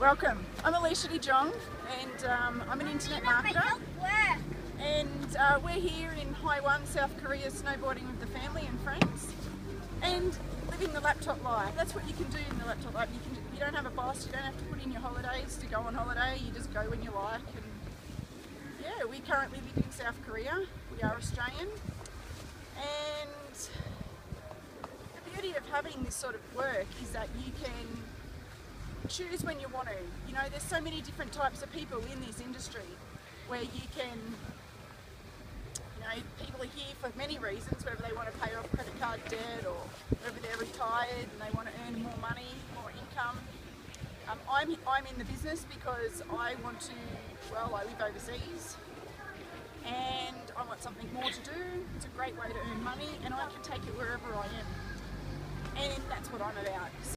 Welcome. I'm Elisha de Jonge and um, I'm an internet marketer and uh, we're here in High1, South Korea snowboarding with the family and friends and living the laptop life. That's what you can do in the laptop life. You, can, you don't have a boss, you don't have to put in your holidays to go on holiday, you just go when you like. And yeah, we currently live in South Korea, we are Australian and the beauty of having this sort of work is that you can choose when you want to. You know, there's so many different types of people in this industry where you can, you know, people are here for many reasons, whether they want to pay off credit card debt or whether they're retired and they want to earn more money, more income. Um, I'm, I'm in the business because I want to, well, I live overseas and I want something more to do. It's a great way to earn money and I can take it wherever I am. And that's what I'm about.